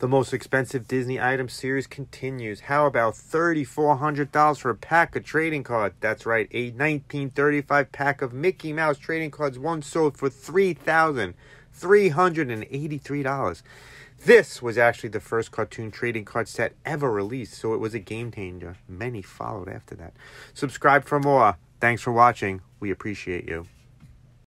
The most expensive Disney item series continues. How about $3,400 for a pack of trading cards? That's right, a 1935 pack of Mickey Mouse trading cards once sold for $3,383. This was actually the first cartoon trading card set ever released, so it was a game changer. Many followed after that. Subscribe for more. Thanks for watching. We appreciate you.